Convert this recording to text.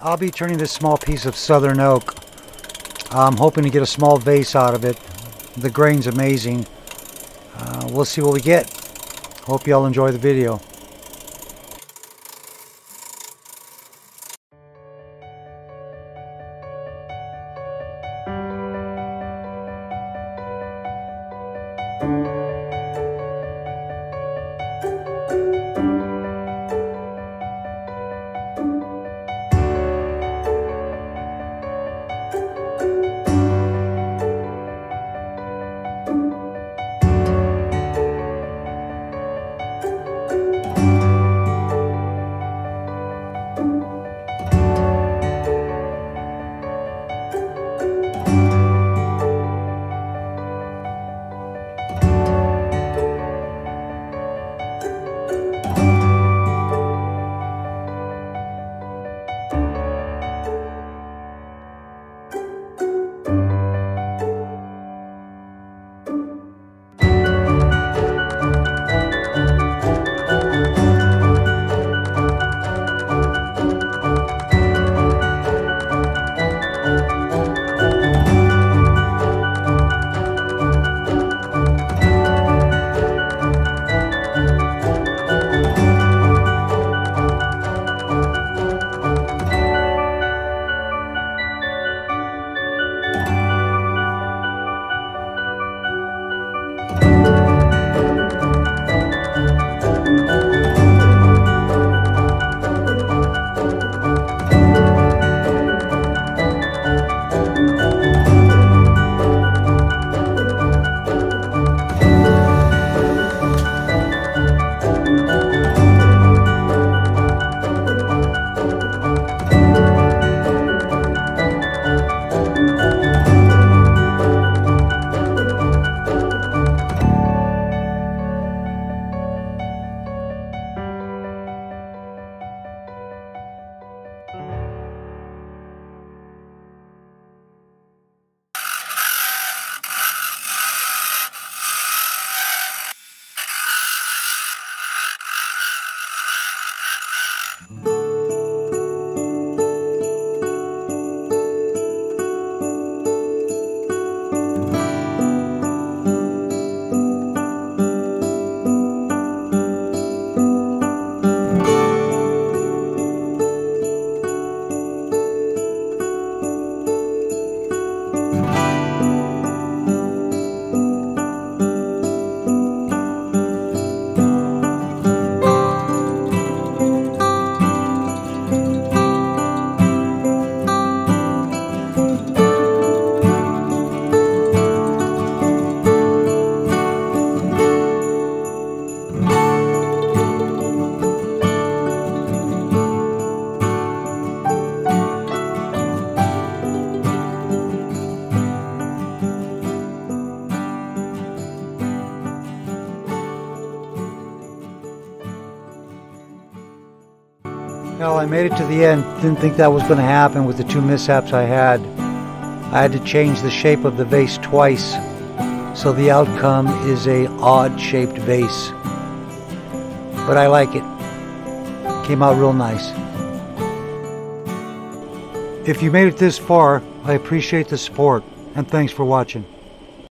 I'll be turning this small piece of southern oak. I'm hoping to get a small vase out of it. The grain's amazing. Uh, we'll see what we get. Hope y'all enjoy the video. Well, I made it to the end. Didn't think that was going to happen with the two mishaps I had. I had to change the shape of the vase twice. So the outcome is a odd shaped vase. But I like it. Came out real nice. If you made it this far, I appreciate the support and thanks for watching.